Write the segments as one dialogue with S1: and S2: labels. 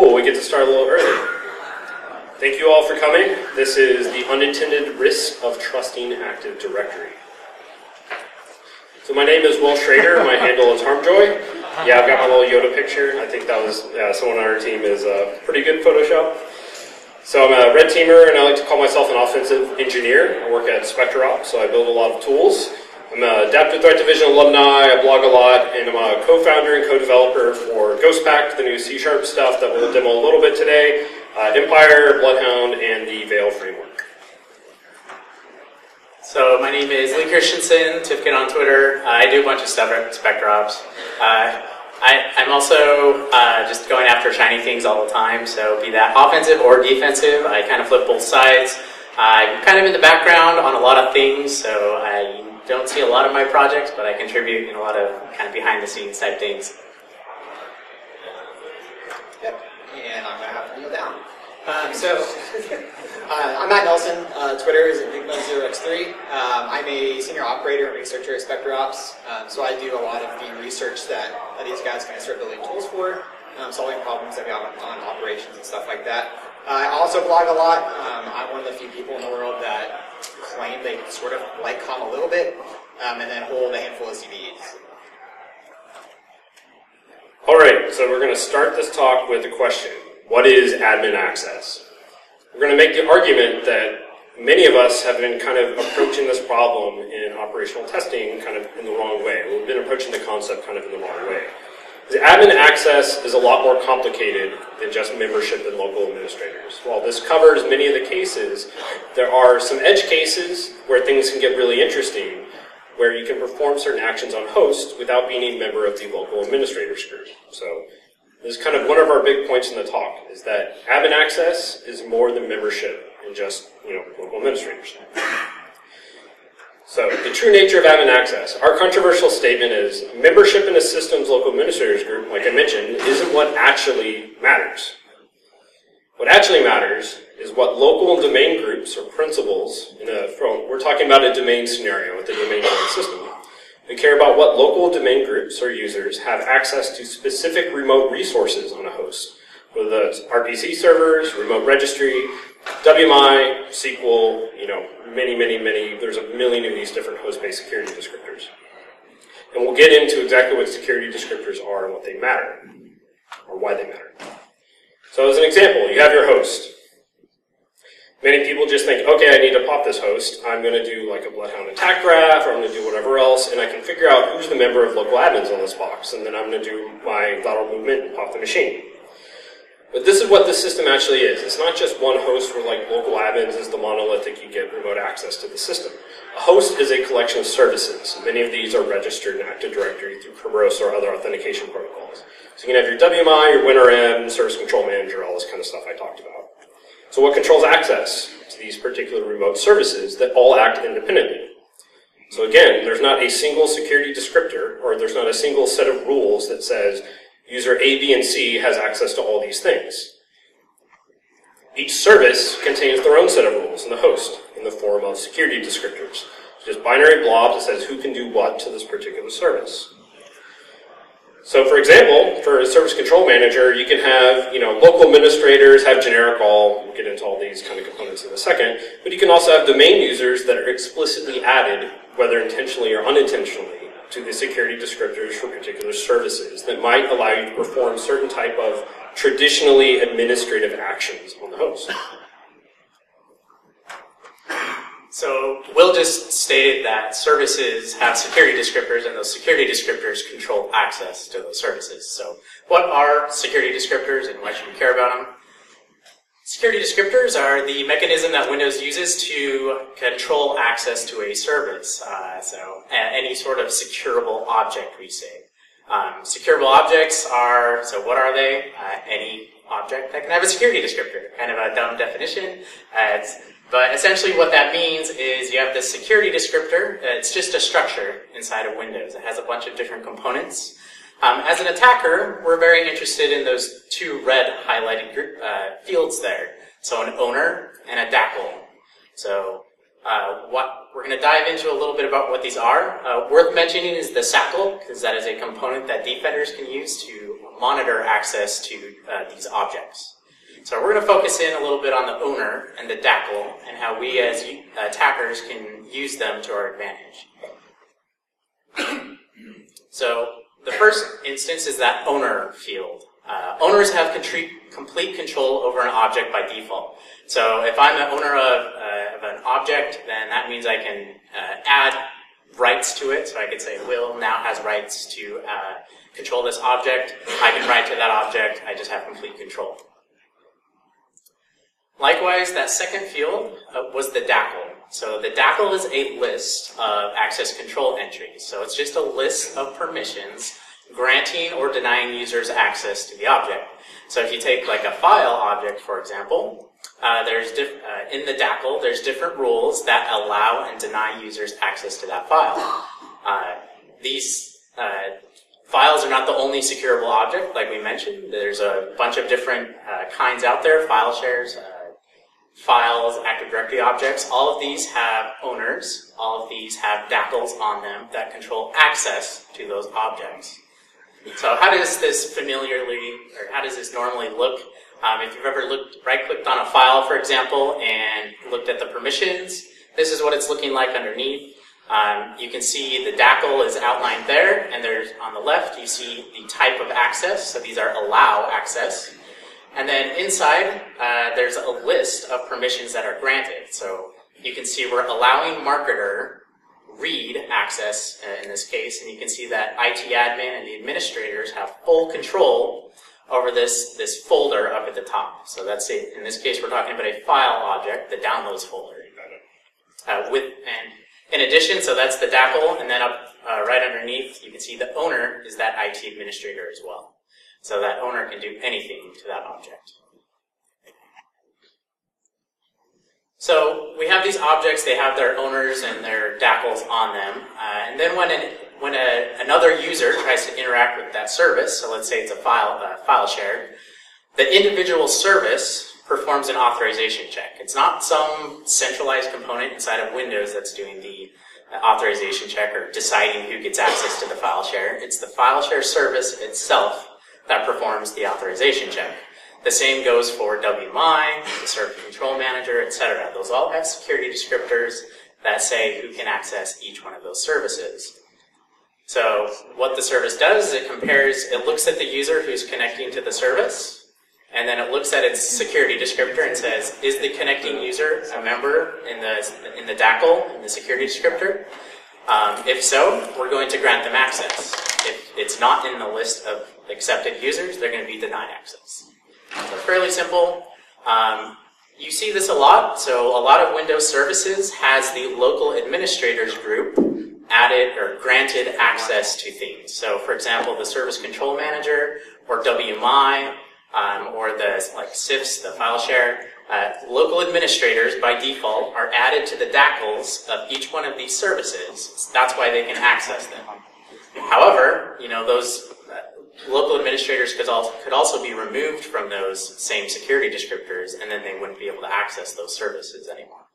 S1: Cool, we get to start a little early. Thank you all for coming. This is the unintended risk of trusting Active Directory. So my name is Will Schrader. My handle is Harmjoy. Yeah, I've got my little Yoda picture. I think that was yeah, someone on our team is uh, pretty good Photoshop. So I'm a red teamer, and I like to call myself an offensive engineer. I work at SpectreOps, so I build a lot of tools. I'm an Adaptive Threat Division alumni, I blog a lot, and I'm a co-founder and co-developer for Ghostpack, the new C-Sharp stuff that we'll demo a little bit today, uh, Empire, Bloodhound, and the Veil framework.
S2: So my name is Lee Christensen, Tifkin on Twitter. Uh, I do a bunch of stuff at SpectreOps. Uh, I, am also uh, just going after shiny things all the time, so be that offensive or defensive, I kind of flip both sides. I'm kind of in the background on a lot of things, so I don't see a lot of my projects, but I contribute in a lot of kind of behind the scenes type things.
S3: Yep, and I'm to have to kneel down. Um, so, uh, I'm Matt Nelson. Uh, Twitter is at BigBuzz0x3. Um, I'm a senior operator and researcher at SpectreOps. Um, so I do a lot of the research that, that these guys kind of start building tools for, um, solving problems that we have on operations and stuff like that. Uh, I also blog a lot. Um, I'm one of the few people in the world that claim they sort of like COM a little bit, um, and then hold a handful of CVEs.
S1: All right, so we're going to start this talk with a question. What is admin access? We're going to make the argument that many of us have been kind of approaching this problem in operational testing kind of in the wrong way. We've been approaching the concept kind of in the wrong way. The admin access is a lot more complicated than just membership and local administrators. While this covers many of the cases, there are some edge cases where things can get really interesting, where you can perform certain actions on host without being a member of the local administrators group. So this is kind of one of our big points in the talk, is that admin access is more than membership and just, you know, local administrators. So, the true nature of admin access. Our controversial statement is membership in a system's local administrators group, like I mentioned, isn't what actually matters. What actually matters is what local and domain groups or principals, in a, we're talking about a domain scenario with a domain system, we care about what local domain groups or users have access to specific remote resources on a host, whether that's RPC servers, remote registry, WMI, SQL, you know, many, many, many, there's a million of these different host-based security descriptors. And we'll get into exactly what security descriptors are and what they matter, or why they matter. So as an example, you have your host. Many people just think, okay, I need to pop this host. I'm going to do like a Bloodhound attack graph, or I'm going to do whatever else, and I can figure out who's the member of local admins on this box, and then I'm going to do my lateral movement and pop the machine. But this is what the system actually is. It's not just one host where like local admins is the monolithic, you get remote access to the system. A host is a collection of services. Many of these are registered in Active Directory through Kerberos or other authentication protocols. So you can have your WMI, your WinRM, Service Control Manager, all this kind of stuff I talked about. So what controls access to these particular remote services that all act independently? So again, there's not a single security descriptor, or there's not a single set of rules that says user A, B, and C has access to all these things. Each service contains their own set of rules in the host in the form of security descriptors. Just binary blob that says who can do what to this particular service. So for example, for a service control manager, you can have, you know, local administrators have generic all, we'll get into all these kind of components in a second, but you can also have domain users that are explicitly added, whether intentionally or unintentionally, to the security descriptors for particular services that might allow you to perform certain type of traditionally administrative actions on the host.
S2: So Will just stated that services have security descriptors and those security descriptors control access to those services. So what are security descriptors and why should we care about them? Security descriptors are the mechanism that Windows uses to control access to a service. Uh, so any sort of securable object, we say. Um, securable objects are, so what are they? Uh, any object that can have a security descriptor. Kind of a dumb definition. Uh, but essentially what that means is you have the security descriptor. It's just a structure inside of Windows. It has a bunch of different components. Um, as an attacker, we're very interested in those two red highlighted uh, fields there. So an owner and a DACL. So uh, what we're going to dive into a little bit about what these are. Uh, worth mentioning is the SACL, because that is a component that defenders can use to monitor access to uh, these objects. So we're going to focus in a little bit on the owner and the DACL and how we as attackers can use them to our advantage. so the first instance is that owner field. Uh, owners have complete control over an object by default. So if I'm an owner of, uh, of an object, then that means I can uh, add rights to it. So I could say Will now has rights to uh, control this object. I can write to that object. I just have complete control. Likewise, that second field uh, was the DACL. So the DACL is a list of access control entries. So it's just a list of permissions granting or denying users access to the object. So if you take like a file object, for example, uh, there's diff- uh, in the DACL, there's different rules that allow and deny users access to that file. Uh, these uh, files are not the only securable object, like we mentioned. There's a bunch of different uh, kinds out there, file shares, uh, files, Active Directory objects. All of these have owners. All of these have DACLs on them that control access to those objects. So how does this familiarly, or how does this normally look? Um, if you've ever looked, right-clicked on a file, for example, and looked at the permissions, this is what it's looking like underneath. Um, you can see the DACL is outlined there, and there's on the left you see the type of access. So these are allow access. And then inside, uh, there's a list of permissions that are granted. So you can see we're allowing marketer read access uh, in this case, and you can see that IT admin and the administrators have full control over this, this folder up at the top. So that's. In this case, we're talking about a file object, the downloads folder. Uh, with and in addition, so that's the DACL, and then up uh, right underneath, you can see the owner is that IT administrator as well. So that owner can do anything to that object. So we have these objects, they have their owners and their DACLs on them. Uh, and then when, an, when a, another user tries to interact with that service, so let's say it's a file, uh, file share, the individual service performs an authorization check. It's not some centralized component inside of Windows that's doing the uh, authorization check or deciding who gets access to the file share. It's the file share service itself that performs the authorization check. The same goes for WMI, the Service Control Manager, etc. Those all have security descriptors that say who can access each one of those services. So what the service does is it compares, it looks at the user who's connecting to the service, and then it looks at its security descriptor and says, is the connecting user a member in the, in the DACL, in the security descriptor? Um, if so, we're going to grant them access. It's not in the list of accepted users, they're going to be denied access. So fairly simple. Um, you see this a lot. So a lot of Windows services has the local administrators group added or granted access to things. So for example, the Service Control Manager or WMI um, or the like CIFS, the file share, uh, local administrators by default are added to the DACLs of each one of these services. That's why they can access them. However, you know, those local administrators could also, could also be removed from those same security descriptors, and then they wouldn't be able to access those services anymore.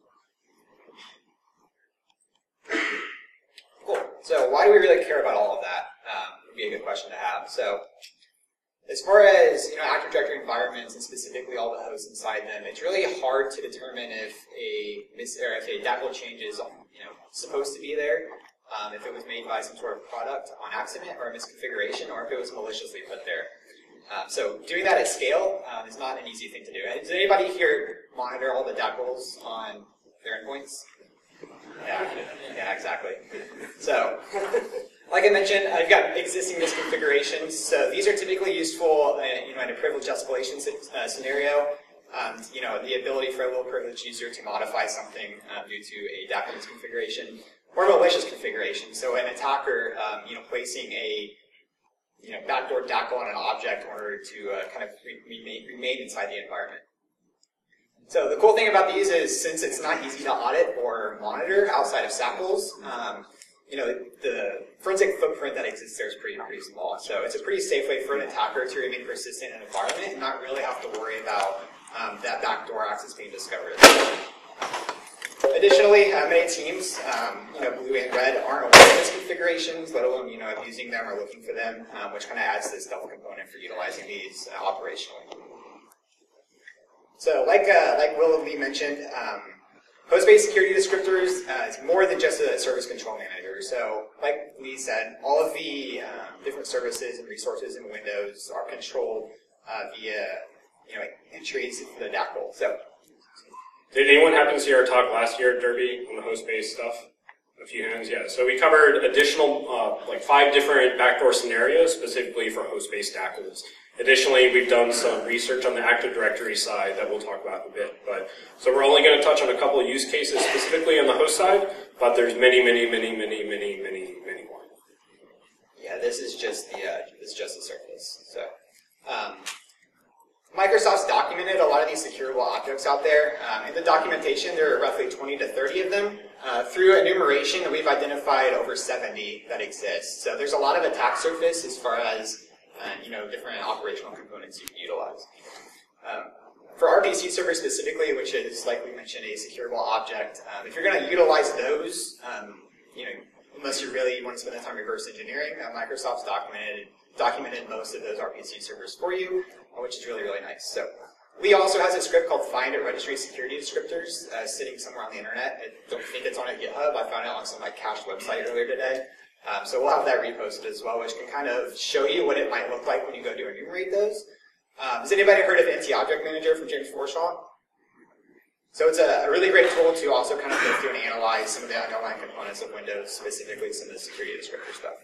S3: Cool. So why do we really care about all of that? Um, would be a good question to have. So as far as you know, Active Directory environments and specifically all the hosts inside them, it's really hard to determine if a mis- or if a DACL change is you know supposed to be there um, if it was made by some sort of product on accident or a misconfiguration, or if it was maliciously put there. Um, so doing that at scale um, is not an easy thing to do. Does anybody here monitor all the DACLs on their endpoints? Yeah, yeah, exactly. So, like I mentioned, I've got existing misconfigurations. So these are typically useful, uh, you know, in a privilege escalation uh, scenario. Um, you know, the ability for a low privileged user to modify something um, due to a DACL misconfiguration or malicious configuration. So an attacker, um, you know, placing a you know backdoor DACL on an object in order to uh, kind of remain, remain inside the environment. So the cool thing about these is since it's not easy to audit or monitor outside of samples, um, you know, the forensic footprint that exists there is pretty, pretty small. So it's a pretty safe way for an attacker to remain persistent in an environment and not really have to worry about um, that backdoor access being discovered. Additionally, uh, many teams, um, you know, blue and red, aren't aware of these configurations, let alone, you know, using them or looking for them, um, which kind of adds this double component for utilizing these uh, operationally. So, like uh, like Will and Lee mentioned, um, host-based security descriptors uh, is more than just a service control manager. So, like Lee said, all of the um, different services and resources in Windows are controlled uh, via you know entries into the DACL. So,
S1: did anyone happen to see our talk last year at Derby on the host-based stuff? A few hands, yeah. So we covered additional, uh, like five different backdoor scenarios specifically for host-based DACLs. Additionally, we've done some research on the Active Directory side that we'll talk about in a bit. But so we're only going to touch on a couple of use cases specifically on the host side, but there's many, many, many, many, many, many, many more.
S3: Yeah, this is just the uh, this is just the surface. So. Um, Microsoft's documented a lot of these securable objects out there. Um, in the documentation, there are roughly 20 to 30 of them. Uh, through enumeration, we've identified over 70 that exist. So there's a lot of attack surface as far as uh, you know different operational components you can utilize. Um, for RPC servers specifically, which is like we mentioned a securable object, um, if you're going to utilize those, um, you know, unless you really want to spend the time reverse engineering, uh, Microsoft's documented documented most of those RPC servers for you which is really, really nice. So Lee also has a script called find at registry security descriptors uh, sitting somewhere on the internet. I don't think it's on a GitHub. I found it on some like cache website earlier today. Um, so we'll have that reposted as well, which can kind of show you what it might look like when you go to enumerate those. Um, has anybody heard of NT Object Manager from James Forshaw? So it's a, really great tool to also kind of go through and analyze some of the underlying components of Windows, specifically some of the security descriptor stuff.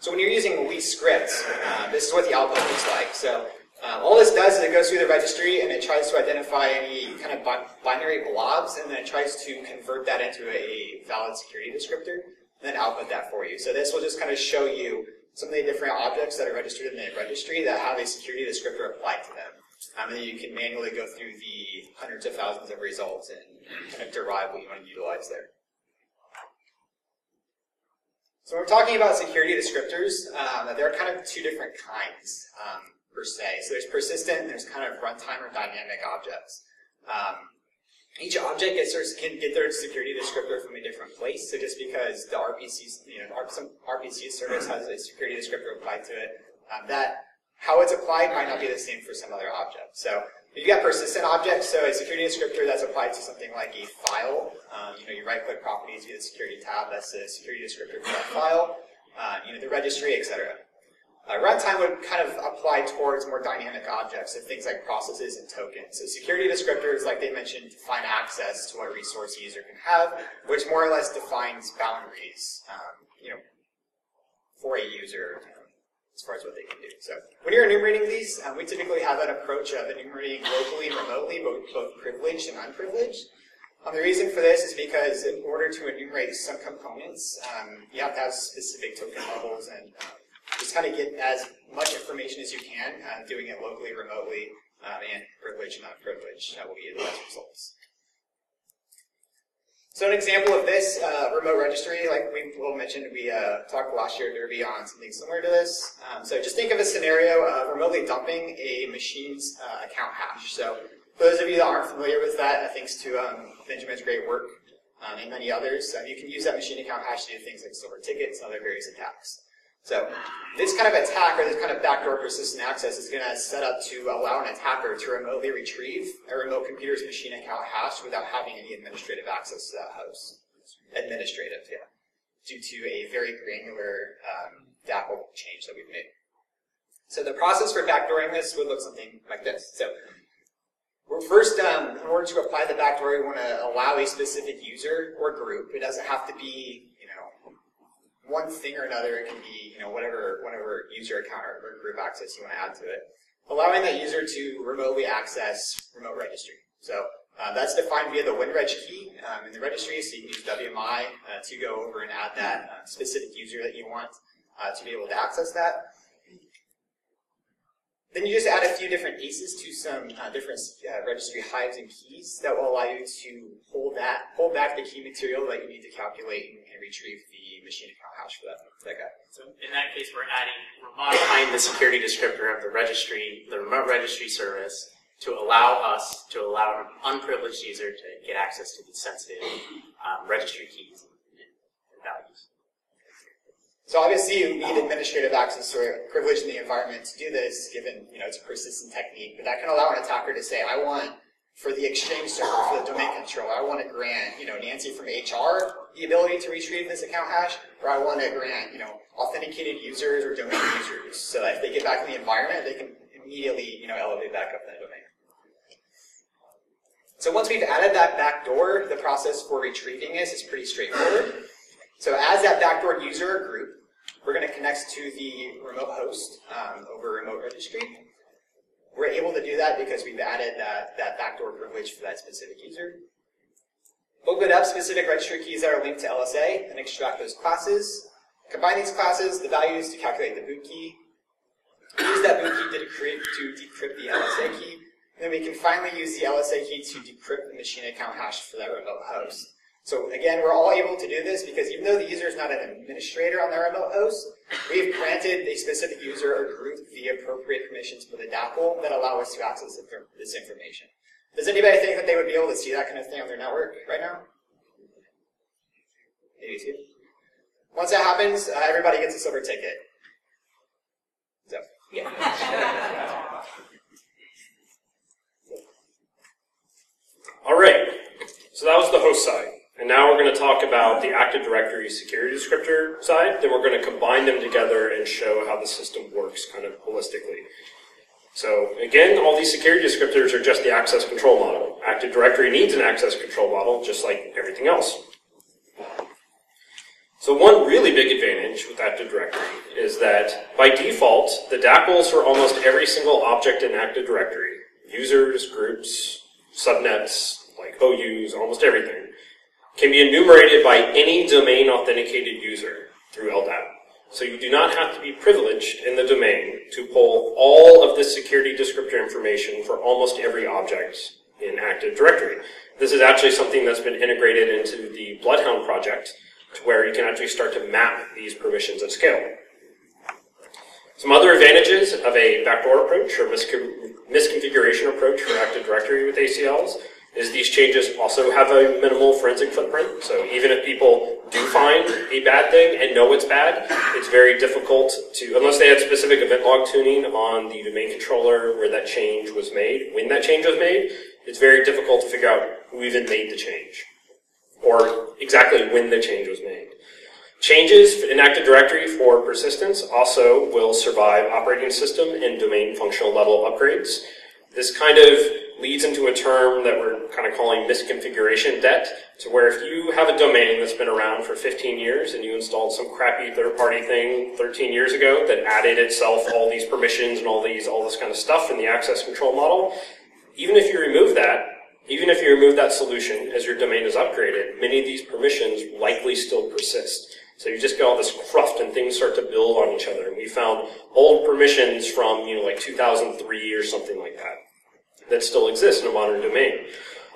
S3: So when you're using Lee scripts, uh, this is what the output looks like. So um, all this does is it goes through the registry and it tries to identify any kind of bi binary blobs and then it tries to convert that into a valid security descriptor and then output that for you. So this will just kind of show you some of the different objects that are registered in the registry that have a security descriptor applied to them. Um, and then you can manually go through the hundreds of thousands of results and kind of derive what you want to utilize there. So when we're talking about security descriptors, um, there are kind of two different kinds um, per se. So there's persistent and there's kind of runtime or dynamic objects. Um, each object gets can get their security descriptor from a different place. So just because the RPC, you know, some RPC service has a security descriptor applied to it, um, that how it's applied might not be the same for some other object. So You've got persistent objects, so a security descriptor that's applied to something like a file. Um, you know, you right-click properties via the security tab, that's the security descriptor for that file. Uh, you know, the registry, etc. Uh, runtime would kind of apply towards more dynamic objects, so things like processes and tokens. So security descriptors, like they mentioned, define access to what a resource user can have, which more or less defines boundaries, um, you know, for a user as far as what they can do. So when you're enumerating these, um, we typically have an approach of enumerating locally and remotely, both, both privileged and unprivileged. Um, the reason for this is because in order to enumerate some components, um, you have to have specific token levels and uh, just kind of get as much information as you can, uh, doing it locally, remotely, um, and privileged and unprivileged. That will be the best results. So an example of this uh, remote registry, like we will mentioned, we uh, talked last year at Derby on something similar to this. Um, so just think of a scenario of remotely dumping a machine's uh, account hash. So for those of you that aren't familiar with that, thanks to um, Benjamin's great work um, and many others, uh, you can use that machine account hash to do things like silver tickets and other various attacks. So this kind of attack or this kind of backdoor persistent access is going to set up to allow an attacker to remotely retrieve a remote computer's machine account hash without having any administrative access to that host. Administrative, yeah. Due to a very granular um, DACL change that we've made. So the process for backdooring this would look something like this. So first, um, in order to apply the backdoor, we want to allow a specific user or group. It doesn't have to be one thing or another. It can be, you know, whatever, whatever user account or, group access you want to add to it. Allowing that user to remotely access remote registry. So uh, that's defined via the WinReg key um, in the registry, so you can use WMI uh, to go over and add that uh, specific user that you want uh, to be able to access that. Then you just add a few different aces to some uh, different uh, registry hives and keys that will allow you to hold that, hold back the key material that you need to calculate and, and retrieve the machine account hash for that, that guy.
S2: So in that case, we're adding, we're modifying the security descriptor of the registry, the remote registry service to allow us, to allow an unprivileged user to get access to these sensitive um, registry keys and, and values.
S3: So obviously you need administrative access or privilege in the environment to do this, given you know it's a persistent technique. But that can allow an attacker to say, I want for the exchange server, for the domain controller, I want to grant, you know, Nancy from HR the ability to retrieve this account hash, or I want to grant, you know, authenticated users or domain users, so that if they get back in the environment, they can immediately, you know, elevate back up that domain. So once we've added that backdoor, the process for retrieving this is pretty straightforward. So as that backdoor user or group, we're going to connect to the remote host um, over remote registry. We're able to do that because we've added that, that backdoor privilege for that specific user. Open up specific registry keys that are linked to LSA and extract those classes. Combine these classes, the values to calculate the boot key. Use that boot key to decrypt, to decrypt the LSA key. And then we can finally use the LSA key to decrypt the machine account hash for that remote host. So again, we're all able to do this because even though the user is not an administrator on the remote host, we've granted a specific user or group the appropriate permissions for the DACL that allow us to access this information. Does anybody think that they would be able to see that kind of thing on their network right now? Maybe two. Once that happens, uh, everybody gets a silver ticket. So, yeah.
S1: All right. So that was the host side. And now we're going to talk about the Active Directory security descriptor side. Then we're going to combine them together and show how the system works kind of holistically. So again, all these security descriptors are just the access control model. Active Directory needs an access control model just like everything else. So one really big advantage with Active Directory is that by default, the DACLs for almost every single object in Active Directory, users, groups, subnets, like OUs, almost everything, can be enumerated by any domain authenticated user through LDAP. So you do not have to be privileged in the domain to pull all of the security descriptor information for almost every object in Active Directory. This is actually something that's been integrated into the Bloodhound project to where you can actually start to map these permissions at scale. Some other advantages of a backdoor approach or misconfiguration approach for Active Directory with ACLs is these changes also have a minimal forensic footprint. So even if people do find a bad thing and know it's bad, it's very difficult to, unless they had specific event log tuning on the domain controller where that change was made, when that change was made, it's very difficult to figure out who even made the change or exactly when the change was made. Changes in Active Directory for persistence also will survive operating system and domain functional level upgrades. This kind of leads into a term that we're kind of calling misconfiguration debt, to where if you have a domain that's been around for 15 years and you installed some crappy third-party thing 13 years ago that added itself all these permissions and all these all this kind of stuff in the access control model, even if you remove that, even if you remove that solution as your domain is upgraded, many of these permissions likely still persist. So you just get all this cruft and things start to build on each other. And we found old permissions from, you know, like 2003 or something like that that still exist in a modern domain.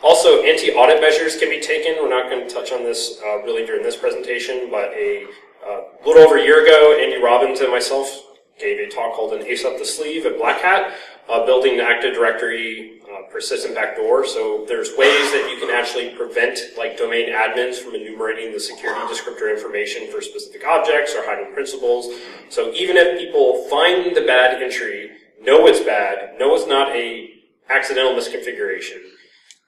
S1: Also, anti-audit measures can be taken. We're not going to touch on this uh, really during this presentation, but a uh, little over a year ago, Andy Robbins and myself gave a talk called an Ace Up the Sleeve at Black Hat, uh, building Active Directory uh, persistent backdoor. So there's ways that you can actually prevent like domain admins from enumerating the security descriptor information for specific objects or hiding principals. So even if people find the bad entry, know it's bad, know it's not a accidental misconfiguration,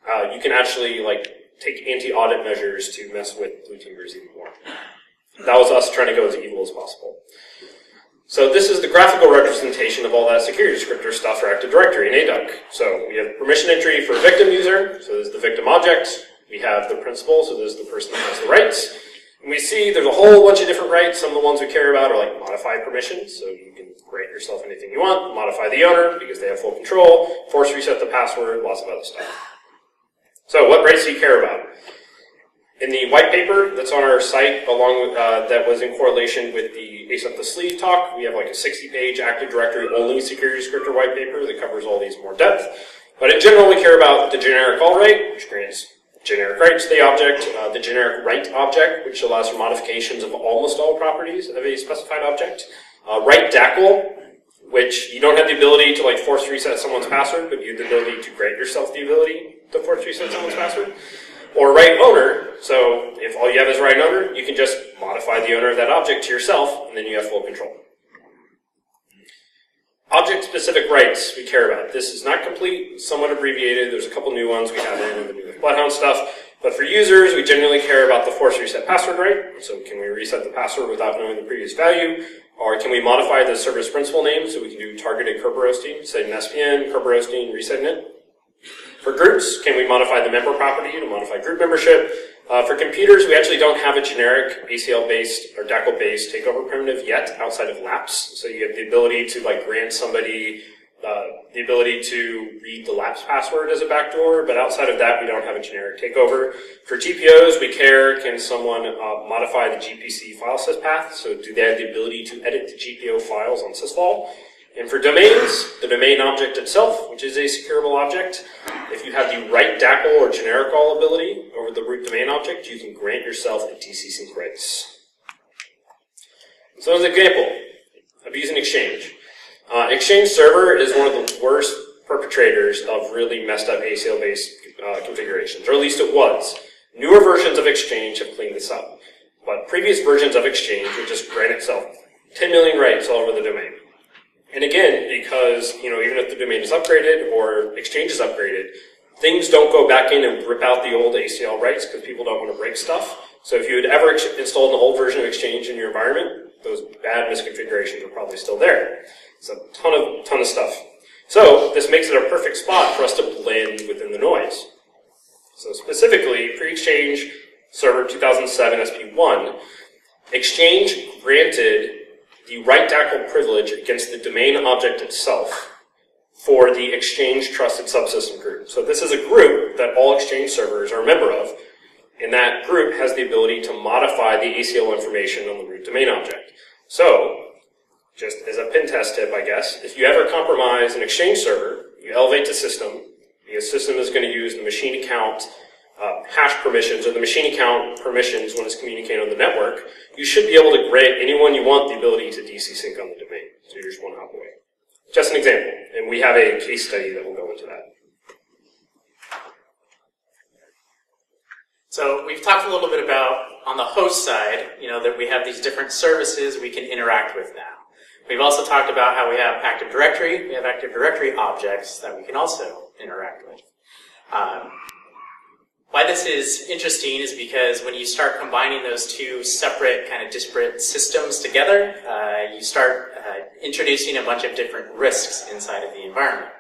S1: uh, you can actually like take anti-audit measures to mess with blue teamers even more. That was us trying to go as evil as possible. So this is the graphical representation of all that security descriptor stuff for Active Directory in ADUC. So we have permission entry for victim user, so this is the victim object. We have the principal, so this is the person that has the rights. And we see there's a whole bunch of different rights. Some of the ones we care about are like modify permissions, so you can grant yourself anything you want, modify the owner because they have full control, force reset the password, lots of other stuff. So what rights do you care about? In the white paper that's on our site, along with, uh, that was in correlation with the Ace Up the Sleeve talk, we have like a 60-page Active Directory only security descriptor white paper that covers all these more depth. But in general, we care about the generic all right, which grants generic rights to the object, uh, the generic right object, which allows for modifications of almost all properties of a specified object, uh, right DACL, which you don't have the ability to like force reset someone's password, but you have the ability to grant yourself the ability to force reset someone's password. Or right owner, so if all you have is right owner, you can just modify the owner of that object to yourself, and then you have full control. Object-specific rights we care about. This is not complete, somewhat abbreviated. There's a couple new ones we have in, the new Bloodhound stuff. But for users, we generally care about the force reset password right. So can we reset the password without knowing the previous value? Or can we modify the service principal name so we can do targeted Kerberoasting, say an SPN, Kerberoasting, resetting it? For groups, can we modify the member property to modify group membership? Uh, for computers, we actually don't have a generic ACL-based or DACL-based takeover primitive yet outside of LAPS. So you have the ability to like grant somebody uh, the ability to read the lapse password as a backdoor, but outside of that, we don't have a generic takeover. For GPOs, we care, can someone uh, modify the GPC file system syspath? So do they have the ability to edit the GPO files on sysvol? And for domains, the domain object itself, which is a secureable object, if you have the right DACL or generic all ability over the root domain object, you can grant yourself a DC sync rights. So as an example of using Exchange, uh, Exchange Server is one of the worst perpetrators of really messed up ACL-based uh, configurations, or at least it was. Newer versions of Exchange have cleaned this up, but previous versions of Exchange would just grant itself 10 million rights all over the domain. And again, because you know, even if the domain is upgraded or Exchange is upgraded, things don't go back in and rip out the old ACL rights because people don't want to break stuff. So if you had ever installed an old version of Exchange in your environment, those bad misconfigurations are probably still there. It's a ton of, ton of stuff. So this makes it a perfect spot for us to blend within the noise. So specifically, pre-exchange server 2007 SP1, Exchange granted the right DACL privilege against the domain object itself for the Exchange Trusted Subsystem Group. So this is a group that all Exchange servers are a member of, and that group has the ability to modify the ACL information on the root domain object. So just as a pen test tip, I guess, if you ever compromise an Exchange server, you elevate the system. The system is going to use the machine account uh, hash permissions or the machine account permissions when it's communicating on the network. You should be able to grant anyone you want the ability to DC sync on the domain. So you're just one hop away. Just an example, and we have a case study that will go into that.
S2: So we've talked a little bit about on the host side, you know, that we have these different services we can interact with now. We've also talked about how we have Active Directory. We have Active Directory objects that we can also interact with. Um, why this is interesting is because when you start combining those two separate kind of disparate systems together, uh, you start uh, introducing a bunch of different risks inside of the environment.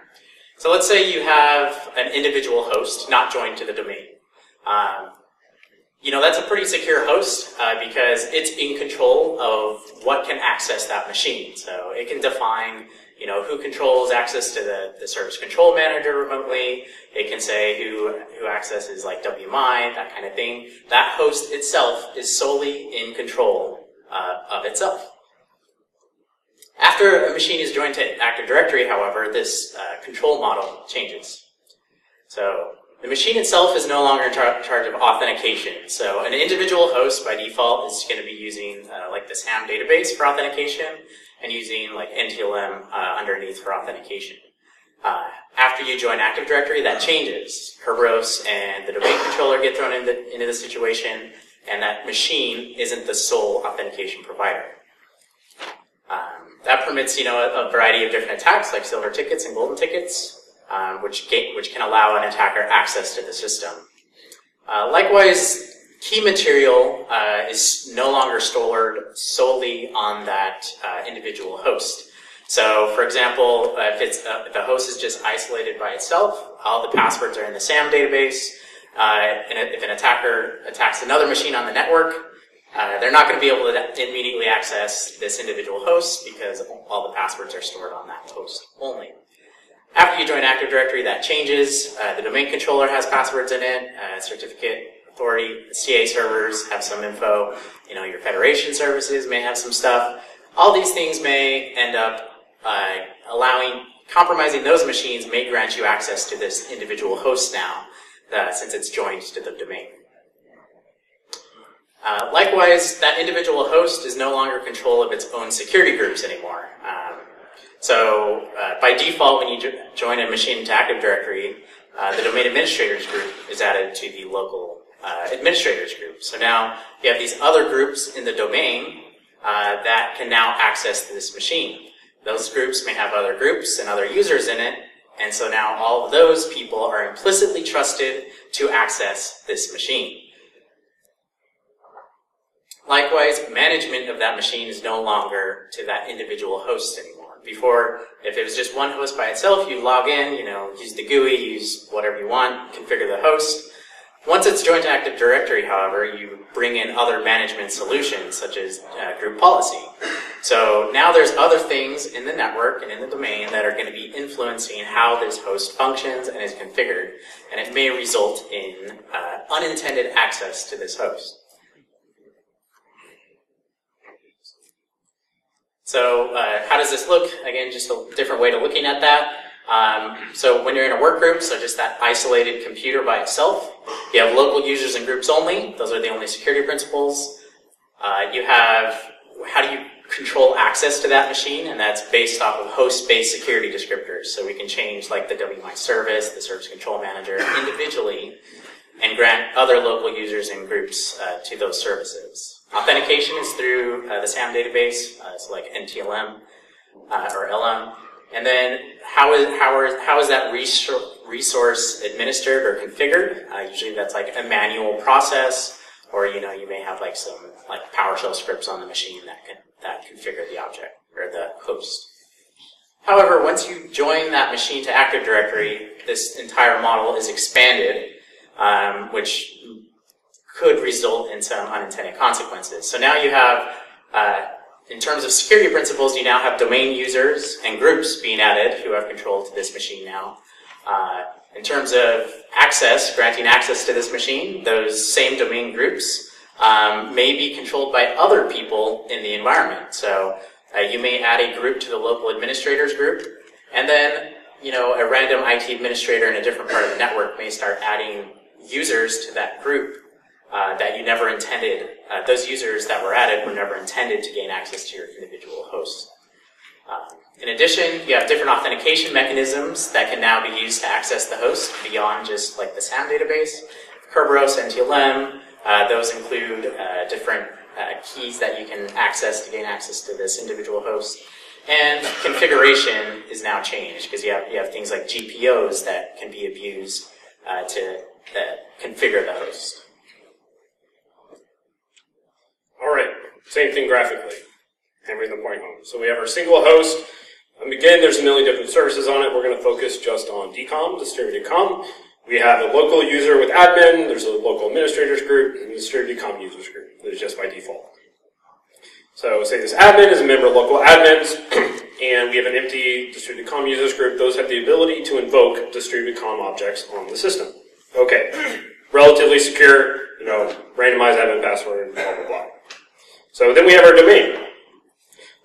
S2: So let's say you have an individual host not joined to the domain. Um, you know, that's a pretty secure host uh, because it's in control of what can access that machine. So it can define, you know, who controls access to the, the service control manager remotely. It can say who, who accesses like WMI, that kind of thing. That host itself is solely in control uh, of itself. After a machine is joined to Active Directory, however, this uh, control model changes. So the machine itself is no longer in char charge of authentication. So an individual host by default is going to be using uh, like the SAM database for authentication and using like NTLM uh, underneath for authentication. Uh, after you join Active Directory, that changes. Kerberos and the domain controller get thrown in the, into the situation, and that machine isn't the sole authentication provider. Um, that permits, you know, a, a variety of different attacks like silver tickets and golden tickets um, which, which can allow an attacker access to the system. Uh, likewise, key material uh, is no longer stored solely on that uh, individual host. So, for example, if, it's, uh, if the host is just isolated by itself, all the passwords are in the SAM database, uh, and if an attacker attacks another machine on the network, uh, they're not going to be able to immediately access this individual host because all the passwords are stored on that host only. After you join Active Directory, that changes. Uh, the domain controller has passwords in it, uh, certificate authority, CA servers have some info, you know, your federation services may have some stuff. All these things may end up uh, allowing, compromising those machines may grant you access to this individual host now, uh, since it's joined to the domain. Uh, likewise, that individual host is no longer control of its own security groups anymore. Um, So uh, by default, when you jo- join a machine into Active Directory, uh, the domain administrators group is added to the local uh, administrators group. So now you have these other groups in the domain uh, that can now access this machine. Those groups may have other groups and other users in it, and so now all of those people are implicitly trusted to access this machine. Likewise, management of that machine is no longer to that individual host anymore. Before, if it was just one host by itself, you log in, you know, use the GUI, use whatever you want, configure the host. Once it's joined to Active Directory, however, you bring in other management solutions, such as uh, group policy. So now there's other things in the network and in the domain that are going to be influencing how this host functions and is configured, and it may result in uh, unintended access to this host. So uh, how does this look? Again, just a different way to looking at that. Um, so when you're in a work group, so just that isolated computer by itself, you have local users and groups only. Those are the only security principles. Uh, you have how do you control access to that machine, and that's based off of host-based security descriptors. So we can change like the WMI service, the service control manager individually, and grant other local users and groups uh, to those services. Authentication is through uh, the SAM database, uh, so like NTLM uh, or LM. And then how is, how, are, how is that resource administered or configured? Uh, usually that's like a manual process, or you know you may have like some like PowerShell scripts on the machine that can that configure the object or the host. However, once you join that machine to Active Directory, this entire model is expanded, um, which could result in some unintended consequences. So now you have, uh, in terms of security principles, you now have domain users and groups being added who have control to this machine now. Uh, in terms of access, granting access to this machine, those same domain groups um, may be controlled by other people in the environment. So uh, you may add a group to the local administrators group, and then you know a random IT administrator in a different part of the network may start adding users to that group uh, that you never intended, uh, those users that were added were never intended to gain access to your individual host. Uh, in addition, you have different authentication mechanisms that can now be used to access the host beyond just like the SAM database. Kerberos, NTLM, uh, those include uh, different keys that you can access to gain access to this individual host. And configuration is now changed because you have, you have things like GPOs that can be abused to configure the host.
S1: All right, same thing graphically. Hammering the point home. So we have our single host. And again, there's a million different services on it. We're going to focus just on DCOM, distributed COM. We have a local user with admin. There's a local administrators group and distributed COM users group. That is just by default. So say this admin is a member of local admins, and we have an empty distributed COM users group. Those have the ability to invoke distributed COM objects on the system. Okay, relatively secure, know, randomized admin password, blah, blah, blah. So then we have our domain.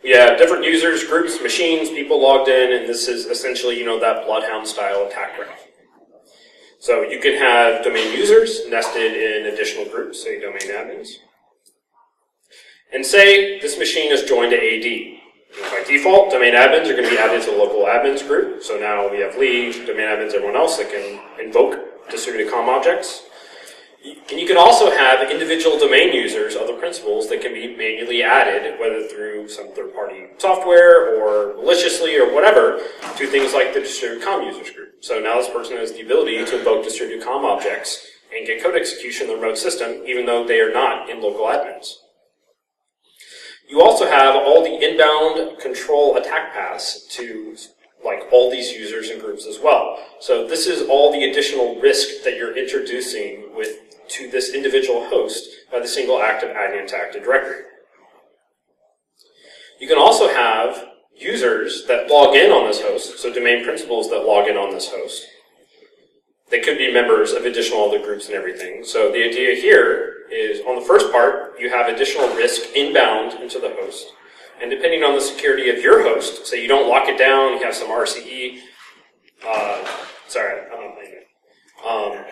S1: We have different users, groups, machines, people logged in, and this is essentially, you know, that Bloodhound style attack graph. So you can have domain users nested in additional groups, say domain admins. And say this machine is joined to AD. By default, domain admins are going to be added to the local admins group. So now we have Lee, domain admins, everyone else that can invoke distributed COM objects. And you can also have individual domain users, other principals, that can be manually added, whether through some third-party software or maliciously or whatever, to things like the distributed COM users group. So now this person has the ability to invoke distributed COM objects and get code execution in the remote system, even though they are not in local admins. You also have all the inbound control attack paths to like all these users and groups as well. So this is all the additional risk that you're introducing with to this individual host by the single active admin to active directory. You can also have users that log in on this host, so domain principals that log in on this host. They could be members of additional other groups and everything. So the idea here is on the first part, you have additional risk inbound into the host. And depending on the security of your host, say you don't lock it down, you have some RCE, uh, sorry, I'm not playing it. Um,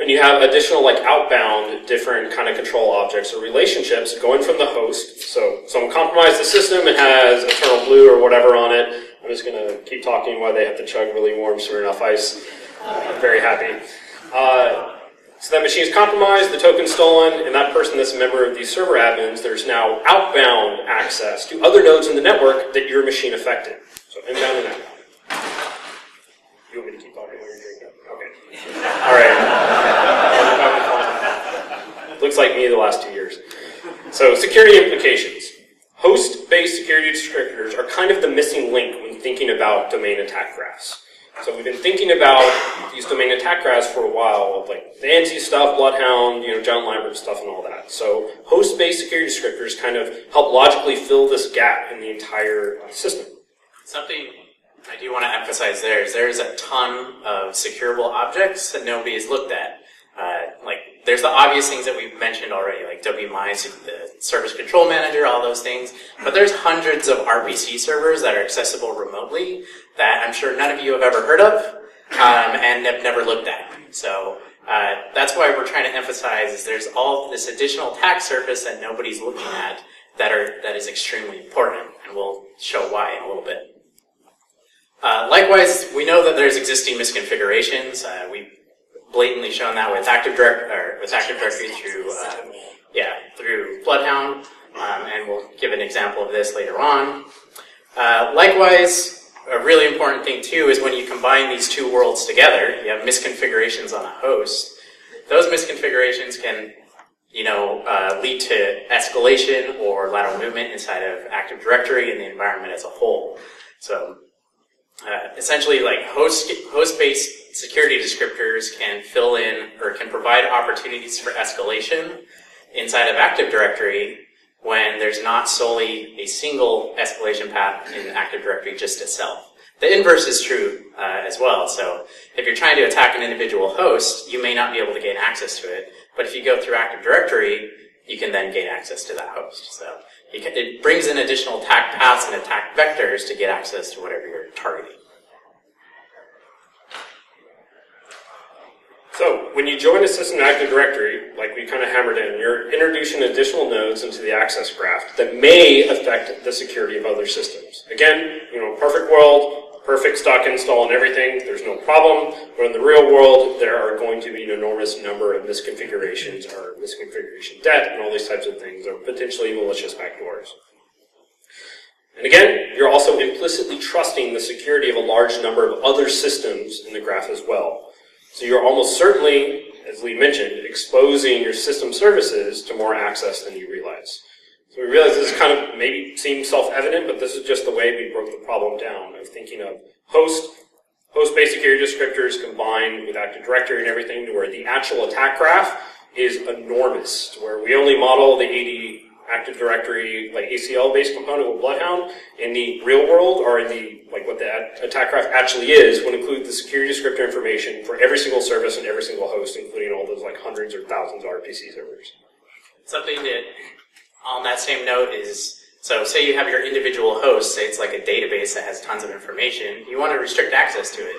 S1: And you have additional like outbound different kind of control objects or relationships going from the host. So someone compromised the system, it has eternal blue or whatever on it. I'm just going to keep talking while they have to chug really warm sure enough ice. I'm very happy. Uh, so that machine is compromised, the token stolen, and that person that's a member of these server admins, there's now outbound access to other nodes in the network that your machine affected. So inbound and outbound. You want me to keep talking while you're drinking? Okay. All right. Looks like me the last two years. So security implications. Host-based security descriptors are kind of the missing link when thinking about domain attack graphs. So we've been thinking about these domain attack graphs for a while, like the ANSI stuff, Bloodhound, you know, John Lambert stuff and all that. So host-based security descriptors kind of help logically fill this gap in the entire system.
S2: Something I do want to emphasize there is there's a ton of securable objects that nobody has looked at. Uh, like, there's the obvious things that we've mentioned already, like WMI, the service control manager, all those things. But there's hundreds of RPC servers that are accessible remotely that I'm sure none of you have ever heard of um, and have never looked at. So uh, that's why we're trying to emphasize is there's all this additional attack surface that nobody's looking at that are that is extremely important, and we'll show why in a little bit. Uh, likewise, we know that there's existing misconfigurations. Uh, we've blatantly shown that with Active with Active Directory through, yeah, through Bloodhound, um, and we'll give an example of this later on. Uh, likewise, a really important thing too is when you combine these two worlds together, you have misconfigurations on a host. Those misconfigurations can, you know, uh, lead to escalation or lateral movement inside of Active Directory and the environment as a whole. So uh, essentially like host host-based security descriptors can fill in or can provide opportunities for escalation inside of Active Directory when there's not solely a single escalation path in Active Directory just itself. The inverse is true uh, as well. So if you're trying to attack an individual host, you may not be able to gain access to it. But if you go through Active Directory, you can then gain access to that host. So it brings in additional attack paths and attack vectors to get access to whatever you're targeting.
S1: So when you join a system Active Directory, like we kind of hammered in, you're introducing additional nodes into the access graph that may affect the security of other systems. Again, you know, perfect world, perfect stock install and everything, there's no problem. But in the real world, there are going to be an enormous number of misconfigurations or misconfiguration debt and all these types of things, or potentially malicious backdoors. And again, you're also implicitly trusting the security of a large number of other systems in the graph as well. So you're almost certainly, as Lee mentioned, exposing your system services to more access than you realize. So we realize this kind of maybe seems self-evident, but this is just the way we broke the problem down of thinking of host, host-based security descriptors combined with Active Directory and everything to where the actual attack graph is enormous, to where we only model the 80 Active Directory, like ACL-based component with Bloodhound in the real world or in the, like what the attack graph actually is would include the security descriptor information for every single service and every single host, including all those like hundreds or thousands of RPC servers.
S2: Something that, on that same note is, so say you have your individual host, say it's like a database that has tons of information, you want to restrict access to it.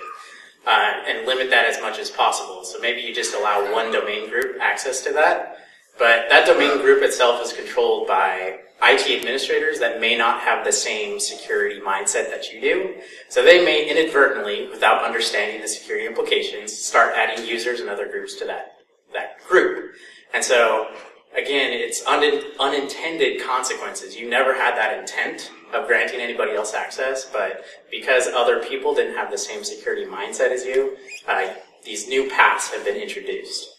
S2: Uh, and limit that as much as possible. So maybe you just allow one domain group access to that, but that domain group itself is controlled by IT administrators that may not have the same security mindset that you do. So they may inadvertently, without understanding the security implications, start adding users and other groups to that, that group. And so, again, it's un- unintended consequences. You never had that intent of granting anybody else access, but because other people didn't have the same security mindset as you, uh, these new paths have been introduced.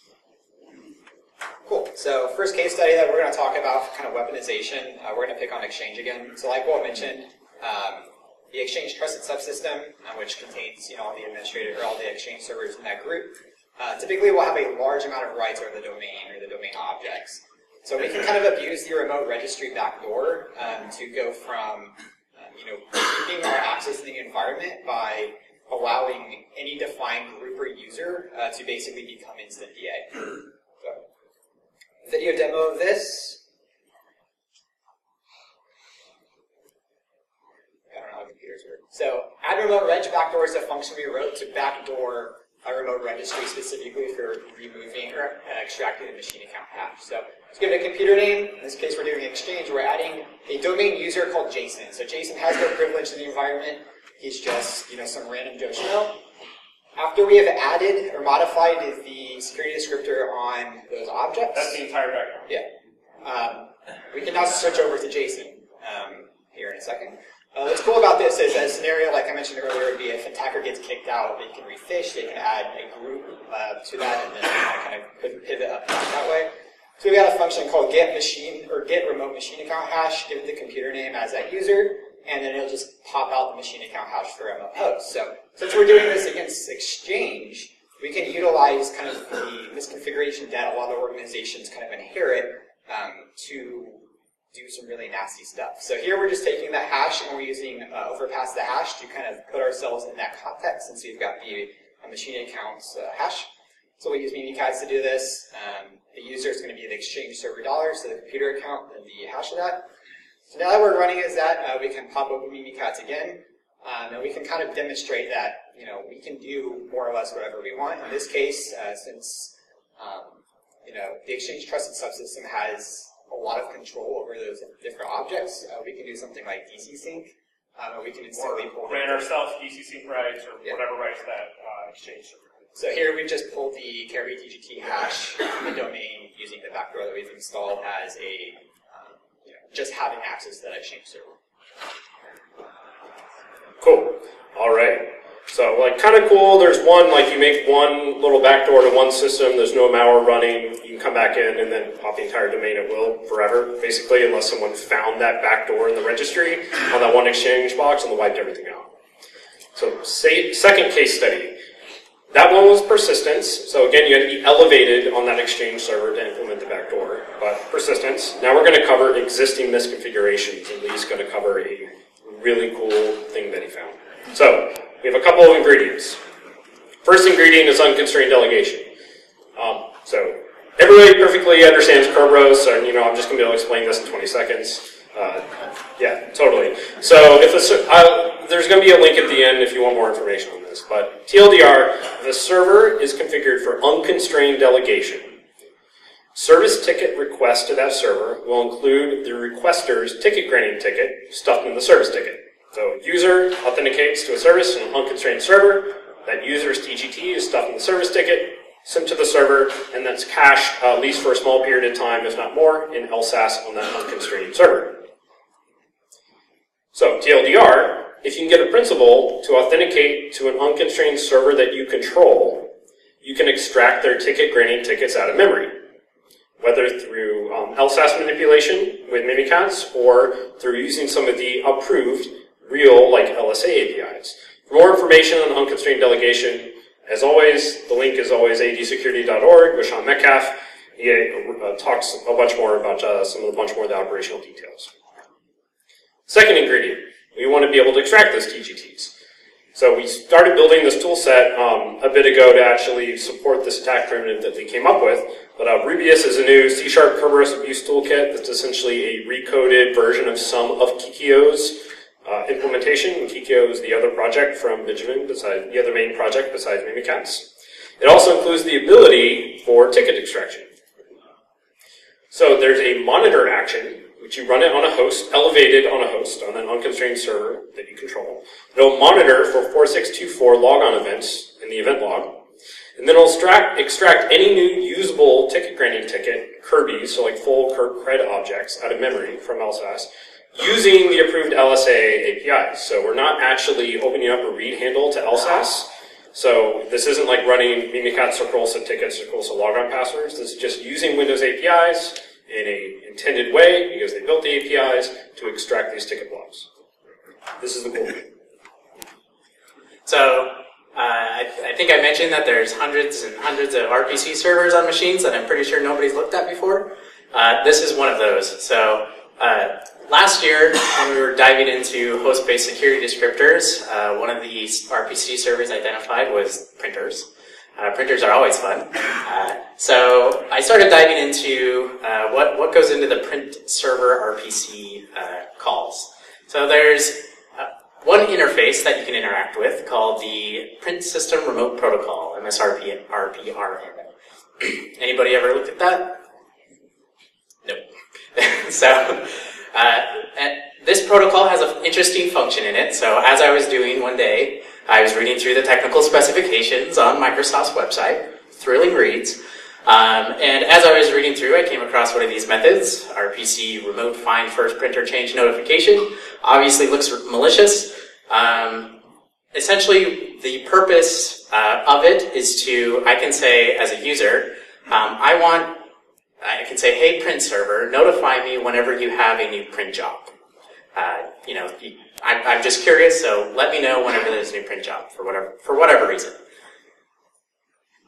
S3: Cool. So first case study that we're going to talk about kind of weaponization. Uh, we're going to pick on Exchange again. So like Walt mentioned, um, the Exchange trusted subsystem, uh, which contains you know all the administrator or all the Exchange servers in that group, uh, typically will have a large amount of rights over the domain or the domain objects. So we can kind of abuse the remote registry backdoor um, to go from um, you know keeping our access in the environment by allowing any defined group or user uh, to basically become instant DA video demo of this. I don't know how computers work. So, add remote reg backdoor is a function we wrote to backdoor a remote registry specifically for removing or extracting the machine account hash. So let's give it a computer name. In this case, we're doing exchange. We're adding a domain user called Jason. So Jason has no privilege in the environment. He's just, you know, some random Joe Schmo. After we have added or modified the security descriptor on those objects.
S4: That's the entire background.
S3: Yeah. Um, we can now switch over to Jason um, here in a second. Uh, what's cool about this is a scenario like I mentioned earlier would be if an attacker gets kicked out, they can refish, they can add a group uh, to that, and then kind of pivot up that way. So we've got a function called get machine or get remote machine account hash, give it the computer name as that user, and then it'll just pop out the machine account hash for remote host. So since we're doing this against Exchange, we can utilize kind of the misconfiguration that a lot of organizations kind of inherit um, to do some really nasty stuff. So here we're just taking that hash and we're using uh, overpass the hash to kind of put ourselves in that context since we've got the uh, machine accounts uh, hash. So we use Mimikatz to do this. Um, the user is going to be the exchange server dollar, so the computer account and the hash of that. So now that we're running as that, uh, we can pop open Mimikatz again, um, and we can kind of demonstrate that you know we can do more or less whatever we want. In this case, uh, since um, you know the exchange trusted subsystem has a lot of control over those different objects. Uh, we can do something like DC sync, um, we can instantly
S4: or
S3: pull
S4: grant ourselves DC sync rights or
S3: Yeah.
S4: whatever rights that uh, exchange.
S3: So here we've just pulled the carry TGT hash from the domain using the backdoor that we've installed as a just having access to that exchange server.
S1: Cool. All right. So, like, kind of cool. There's one, like, you make one little backdoor to one system. There's no malware running. You can come back in and then pop the entire domain at will forever, basically, unless someone found that backdoor in the registry on that one exchange box and wiped everything out. So, say, second case study. That one was persistence. So again, you had to be elevated on that exchange server to implement the backdoor, but persistence. Now we're going to cover existing misconfigurations, and Lee's going to cover a really cool thing that he found. So we have a couple of ingredients. First ingredient is unconstrained delegation. Um, so everybody perfectly understands Kerberos, and you know I'm just going to be able to explain this in 20 seconds. Uh, yeah, totally. So if there's going to be a link at the end if you want more information on this. But TLDR, the server is configured for unconstrained delegation. Service ticket request to that server will include the requester's ticket granting ticket stuffed in the service ticket. So user authenticates to a service in an unconstrained server. That user's TGT is stuffed in the service ticket, sent to the server, and that's cached uh, at least for a small period of time, if not more, in LSAS on that unconstrained server. So TLDR, if you can get a principal to authenticate to an unconstrained server that you control, you can extract their ticket granting tickets out of memory, whether through um, LSAS manipulation with Mimikatz or through using some of the approved real like LSA APIs. For more information on unconstrained delegation, as always, the link is always adsecurity.org with Sean Metcalf. He uh, talks a bunch more about uh, some of the bunch more of the operational details. Second ingredient, we want to be able to extract those TGTs. So we started building this tool set um, a bit ago to actually support this attack primitive that we came up with. But uh, Rubius is a new C-sharp Kerberos abuse toolkit that's essentially a recoded version of some of Kikio's uh, implementation. Kikio is the other project from Benjamin, besides the other main project besides Mimikatz. It also includes the ability for ticket extraction. So there's a monitor action, which you run it on a host, elevated on a host, on an unconstrained server that you control. It'll monitor for 4624 logon events in the event log. And then it'll extract, extract any new usable ticket granting ticket, Kirby's, so like full cred objects out of memory from LSAS, using the approved LSA APIs. So we're not actually opening up a read handle to LSAS. So this isn't like running Mimikatz or Corsa tickets or Corsa logon passwords. This is just using Windows APIs in a intended way because they built the APIs to extract these ticket blocks. This is the goal.
S2: So uh, I, I think I mentioned that there's hundreds and hundreds of RPC servers on machines that I'm pretty sure nobody's looked at before. Uh, this is one of those. So uh, last year, when we were diving into host-based security descriptors, uh, one of the RPC servers identified was printers. Uh, printers are always fun. Uh, so I started diving into uh, what, what goes into the print server RPC uh, calls. So there's uh, one interface that you can interact with called the Print System Remote Protocol, MSRP, RPRN. Anybody ever looked at that? Nope. so, uh, this protocol has an interesting function in it. So as I was doing one day, I was reading through the technical specifications on Microsoft's website, thrilling reads. Um, and as I was reading through, I came across one of these methods, RPC remote find first printer change notification. Obviously looks malicious. Um, essentially, the purpose uh, of it is to, I can say as a user, um, I want, I can say, hey print server, notify me whenever you have a new print job. Uh, you know, I'm, I'm just curious, so let me know whenever there's a new print job for whatever, for whatever reason.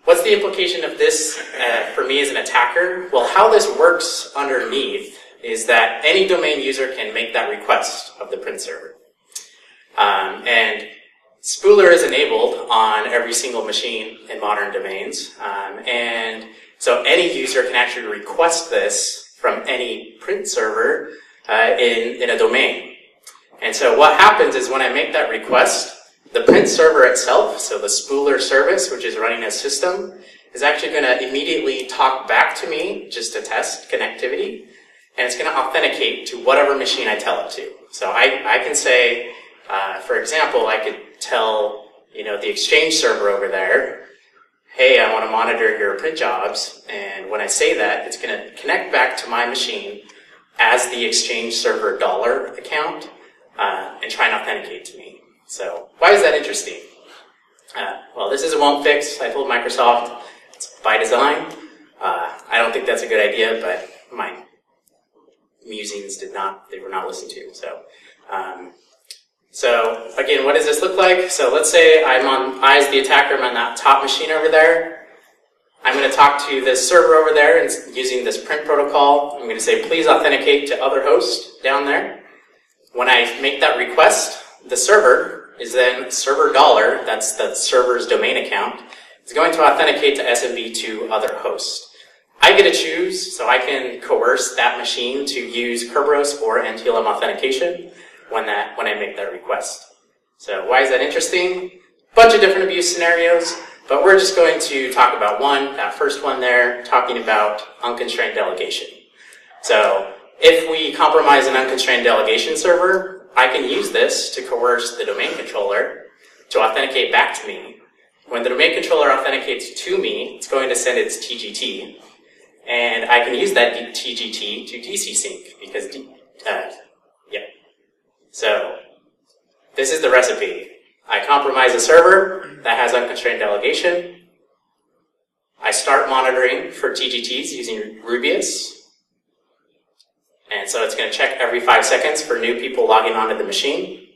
S2: What's the implication of this uh, for me as an attacker? Well, how this works underneath is that any domain user can make that request of the print server. Um, and Spooler is enabled on every single machine in modern domains. Um, and so any user can actually request this from any print server uh, in, in a domain. And so what happens is when I make that request, the print server itself, so the spooler service, which is running a system, is actually going to immediately talk back to me just to test connectivity, and it's going to authenticate to whatever machine I tell it to. So I, I can say, uh, for example, I could tell you know the Exchange server over there, hey, I want to monitor your print jobs, and when I say that, it's going to connect back to my machine as the Exchange server dollar account uh, and try and authenticate to me. So why is that interesting? Uh, well, this is a won't fix. I told Microsoft it's by design. Uh, I don't think that's a good idea, but my musings did not, they were not listened to. So, um, so again, what does this look like? So let's say I'm on, I as the attacker, I'm on that top machine over there. I'm going to talk to this server over there and using this print protocol. I'm going to say, please authenticate to other host down there. When I make that request, the server is then server dollar, that's the server's domain account, is going to authenticate to SMB to other hosts. I get to choose, so I can coerce that machine to use Kerberos or NTLM authentication when that when I make that request. So why is that interesting? Bunch of different abuse scenarios, but we're just going to talk about one, that first one there, talking about unconstrained delegation. So if we compromise an unconstrained delegation server, I can use this to coerce the domain controller to authenticate back to me. When the domain controller authenticates to me, it's going to send its TGT, and I can use that TGT to DC sync because, uh, yeah. So this is the recipe. I compromise a server that has unconstrained delegation. I start monitoring for TGTs using Rubius, and so it's going to check every five seconds for new people logging onto the machine.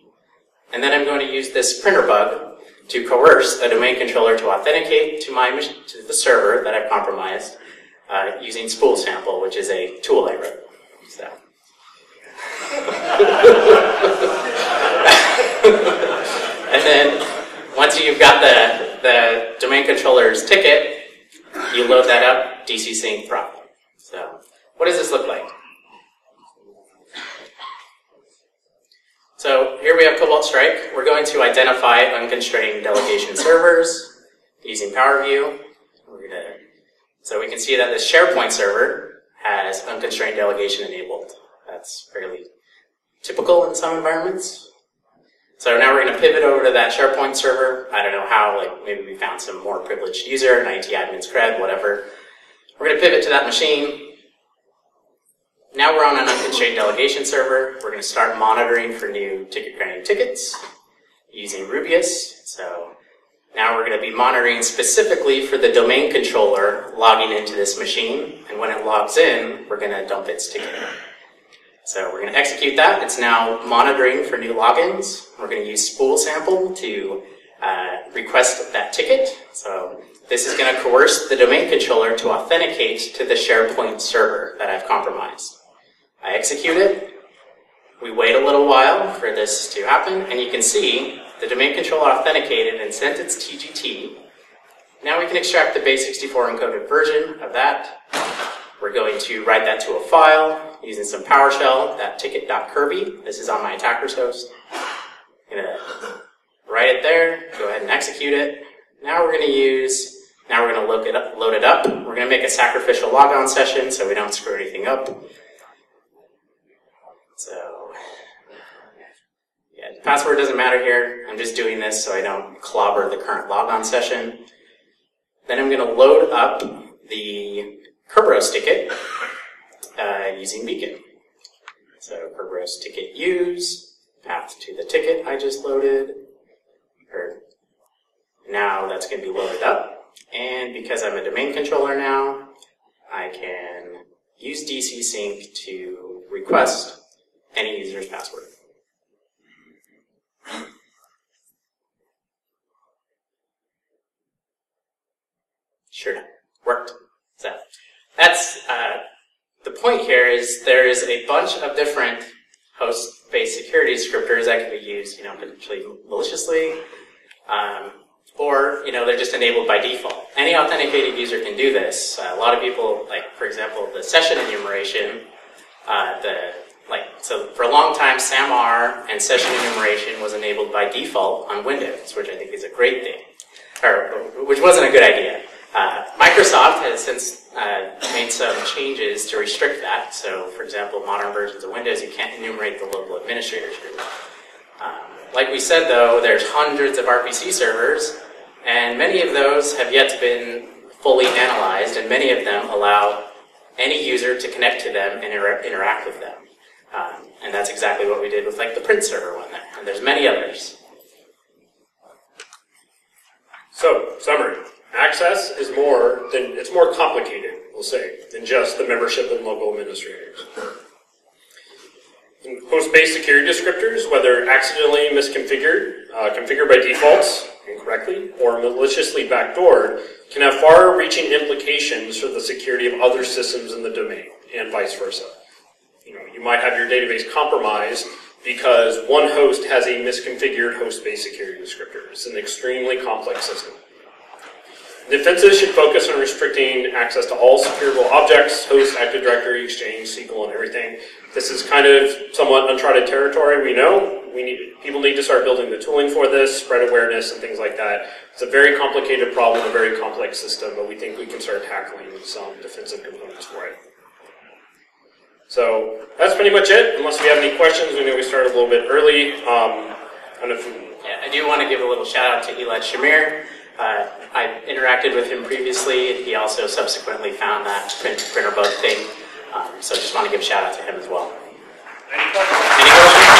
S2: And then I'm going to use this printer bug to coerce a domain controller to authenticate to my to the server that I've compromised uh, using spool sample, which is a tool I wrote. So. and then once you've got the, the domain controller's ticket, you load that up, DC sync problem. So what does this look like? So here we have Cobalt Strike. We're going to identify unconstrained delegation servers using PowerView. So we can see that this SharePoint server has unconstrained delegation enabled. That's fairly typical in some environments. So now we're going to pivot over to that SharePoint server. I don't know how, like maybe we found some more privileged user, an IT admin's cred, whatever. We're going to pivot to that machine. Now we're on an unconstrained delegation server. We're going to start monitoring for new ticket granting tickets using Rubius. So now we're going to be monitoring specifically for the domain controller logging into this machine. And when it logs in, we're going to dump its ticket. So we're going to execute that. It's now monitoring for new logins. We're going to use spool sample to uh, request that ticket. So this is going to coerce the domain controller to authenticate to the SharePoint server that I've compromised. I execute it. We wait a little while for this to happen, and you can see the domain controller authenticated and sent its TGT. Now we can extract the base64 encoded version of that. We're going to write that to a file using some PowerShell, that ticket.kirby. This is on my attacker's host. I'm to write it there, go ahead and execute it. Now we're going to use, now we're going to look it up, load it up. We're going to make a sacrificial logon session so we don't screw anything up. So, yeah, the password doesn't matter here. I'm just doing this so I don't clobber the current logon session. Then I'm going to load up the Kerberos ticket uh, using Beacon. So Kerberos ticket use, path to the ticket I just loaded, or now that's going to be loaded up. And because I'm a domain controller now, I can use DC Sync to request any user's password. Sure, worked. So that's uh, the point here. Is there is a bunch of different host-based security descriptors that can be used, you know, potentially maliciously, um, or you know they're just enabled by default. Any authenticated user can do this. Uh, a lot of people, like for example, the session enumeration, uh, the like so for a long time, SAMR and session enumeration was enabled by default on Windows, which I think is a great thing, or which wasn't a good idea. Uh, Microsoft has since uh, made some changes to restrict that. So, for example, modern versions of Windows, you can't enumerate the local administrators group. Um, like we said, though, there's hundreds of RPC servers, and many of those have yet to been fully analyzed, and many of them allow any user to connect to them and inter- interact with them. Um, and that's exactly what we did with like the print server one there. And there's many others.
S1: So, summary. Access is more than, it's more complicated, we'll say, than just the membership and local administrators. Host-based security descriptors, whether accidentally misconfigured, uh, configured by default incorrectly, or maliciously backdoored, can have far-reaching implications for the security of other systems in the domain, and vice versa. You know, you might have your database compromised because one host has a misconfigured host-based security descriptor. It's an extremely complex system. Defenses should focus on restricting access to all secureable objects, host, Active Directory, Exchange, SQL, and everything. This is kind of somewhat uncharted territory. We know we need people need to start building the tooling for this, spread awareness, and things like that. It's a very complicated problem, a very complex system, but we think we can start tackling some defensive components for it. So that's pretty much it. Unless we have any questions, we know we started a little bit early. Um, I,
S2: yeah, I do want to give a little shout out to Elad Shamir. Uh, I interacted with him previously. And he also subsequently found that print, printer bug thing. Um, so just want to give a shout out to him as well.
S4: Any questions?